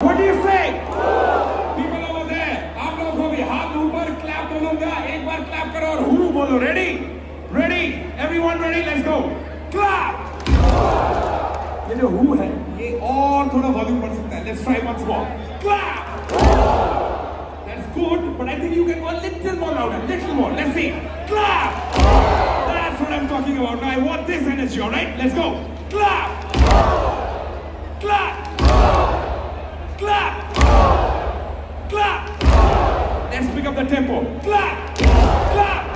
What do you say? People over there, आप लोगों को भी हाथ ऊपर clap बोलूंगा एक बार clap करो और who बोलो ready? Ready? Everyone ready? Let's go. Clap. ये जो who है ये और थोड़ा वॉल्यूम बढ़ सकता है Let's try once more. Clap. That's good, but I think you can go a little more louder, little more. Let's see. Clap. That's what I'm talking about. Now I want this energy, all right? Let's go. Clap. Clap. Clap. Clap. Let's pick up the tempo. Clap.